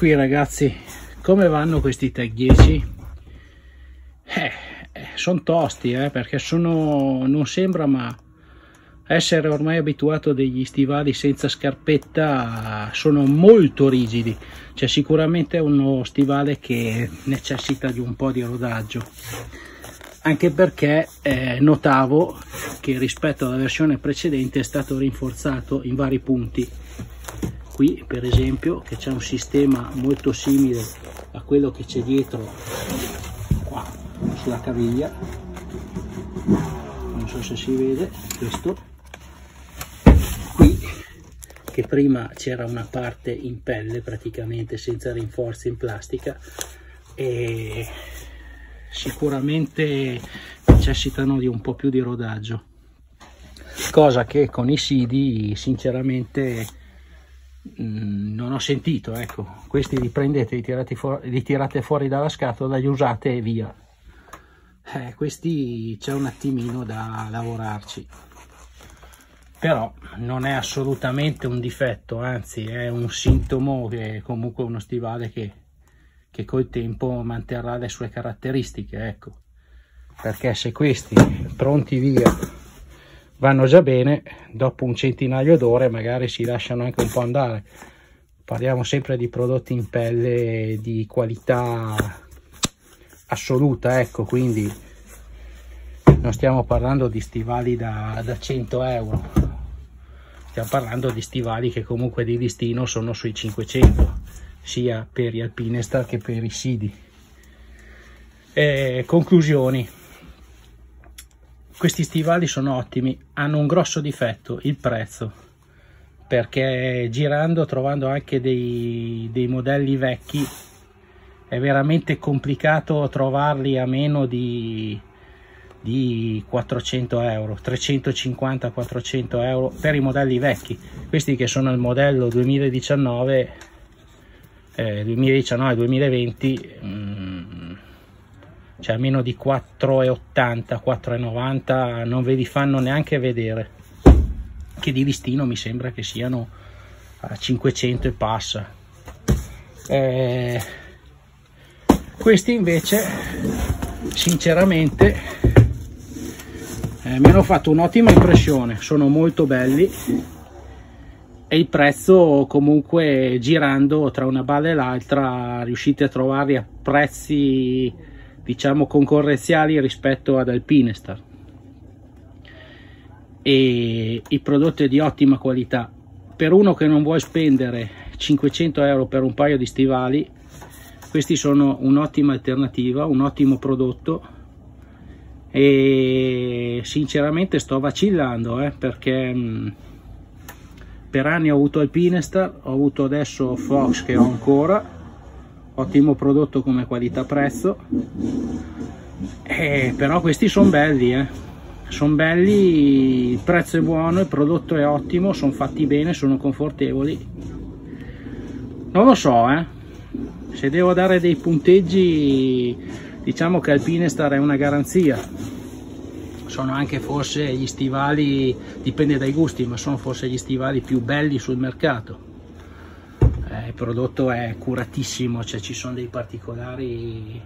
qui ragazzi. Come vanno questi tag 10 eh, eh sono tosti eh, perché sono non sembra ma essere ormai abituato degli stivali senza scarpetta sono molto rigidi. Cioè sicuramente uno stivale che necessita di un po' di rodaggio. Anche perché eh, notavo che rispetto alla versione precedente è stato rinforzato in vari punti qui per esempio che c'è un sistema molto simile a quello che c'è dietro qua sulla caviglia. Non so se si vede questo. Qui che prima c'era una parte in pelle praticamente senza rinforzi in plastica e sicuramente necessitano di un po' più di rodaggio. Cosa che con i sidi sinceramente mm, non ho sentito ecco. Questi li prendete li fuori, li tirate fuori dalla scatola li usate e via. Eh, questi c'è un attimino da lavorarci. Però non è assolutamente un difetto anzi è un sintomo che è comunque uno stivale che che col tempo manterrà le sue caratteristiche, ecco. Perché se questi pronti via vanno già bene, dopo un centinaio d'ore magari si lasciano anche un po' andare. Parliamo sempre di prodotti in pelle di qualità assoluta, ecco, quindi non stiamo parlando di stivali da, da 100 euro, stiamo parlando di stivali che comunque di listino sono sui 500 sia per gli Alpinestar che per i Sidi. Eh, conclusioni. Questi stivali sono ottimi, hanno un grosso difetto, il prezzo, perché girando, trovando anche dei, dei modelli vecchi, è veramente complicato trovarli a meno di, di 400 euro 350 400 euro per i modelli vecchi. Questi che sono il modello 2019 eh, 2019-2020 mm, cioè a meno di 4,80 4,90 non ve li fanno neanche vedere. Che di listino mi sembra che siano a 500 e passa. Eh, questi invece sinceramente eh, mi hanno fatto un'ottima impressione. Sono molto belli. E il prezzo comunque girando tra una balla e l'altra riuscite a trovarli a prezzi diciamo concorrenziali rispetto ad Alpinestar e il prodotto è di ottima qualità. Per uno che non vuole spendere 500 euro per un paio di stivali questi sono un'ottima alternativa un ottimo prodotto. E sinceramente sto vacillando eh, perché mh, per anni ho avuto Alpinestar, ho avuto adesso Fox che ho ancora, ottimo prodotto come qualità prezzo, eh, però questi sono belli, eh. sono belli, il prezzo è buono, il prodotto è ottimo, sono fatti bene, sono confortevoli, non lo so, eh. se devo dare dei punteggi diciamo che Alpinestar è una garanzia, sono anche forse gli stivali, dipende dai gusti, ma sono forse gli stivali più belli sul mercato. Il prodotto è curatissimo, cioè ci sono dei particolari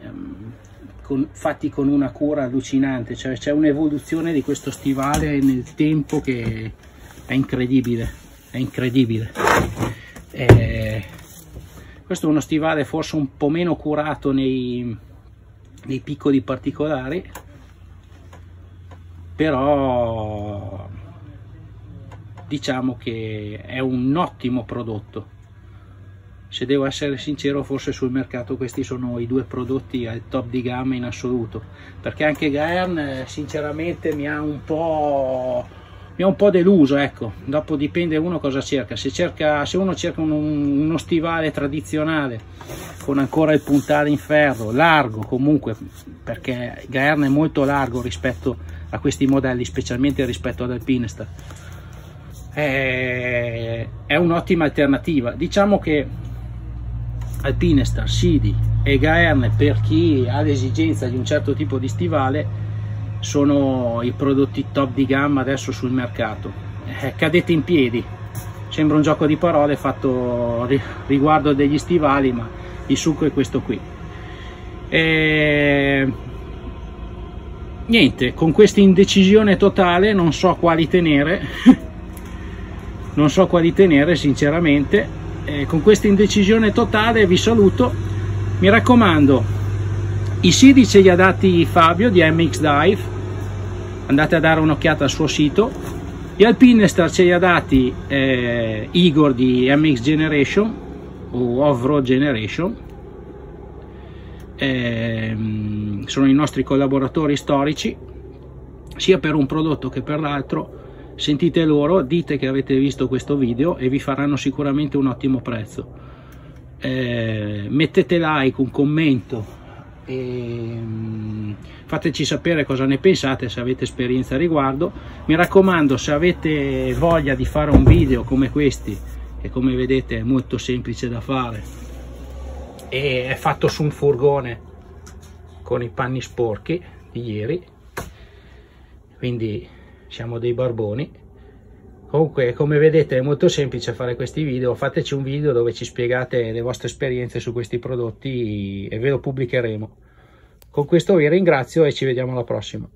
ehm, con, fatti con una cura allucinante, cioè c'è un'evoluzione di questo stivale nel tempo che è incredibile, è incredibile. Eh, questo è uno stivale forse un po' meno curato nei, dei piccoli particolari però diciamo che è un ottimo prodotto. Se devo essere sincero forse sul mercato questi sono i due prodotti al top di gamma in assoluto perché anche Gaern sinceramente mi ha un po' mi ha un po' deluso, ecco, dopo dipende uno cosa cerca, se, cerca, se uno cerca un, uno stivale tradizionale con ancora il puntale in ferro, largo comunque, perché Gaern è molto largo rispetto a questi modelli, specialmente rispetto ad Alpinestar, è, è un'ottima alternativa, diciamo che Alpinestar, Sidi e Gaern per chi ha l'esigenza di un certo tipo di stivale sono i prodotti top di gamma adesso sul mercato. Eh, cadete in piedi, sembra un gioco di parole fatto riguardo degli stivali ma il succo è questo qui. E... niente con questa indecisione totale non so quali tenere non so quali tenere sinceramente. E con questa indecisione totale vi saluto. Mi raccomando i CD ce li ha dati Fabio di MX Dive andate a dare un'occhiata al suo sito. Gli Alpinestar ce li ha dati eh, Igor di MX Generation o Off-Road Generation. Eh, sono i nostri collaboratori storici sia per un prodotto che per l'altro sentite loro dite che avete visto questo video e vi faranno sicuramente un ottimo prezzo. Eh, mettete like un commento e mm, fateci sapere cosa ne pensate se avete esperienza a riguardo. Mi raccomando se avete voglia di fare un video come questi che come vedete è molto semplice da fare e è fatto su un furgone con i panni sporchi di ieri quindi siamo dei barboni comunque come vedete è molto semplice fare questi video. Fateci un video dove ci spiegate le vostre esperienze su questi prodotti e ve lo pubblicheremo. Con questo vi ringrazio e ci vediamo alla prossima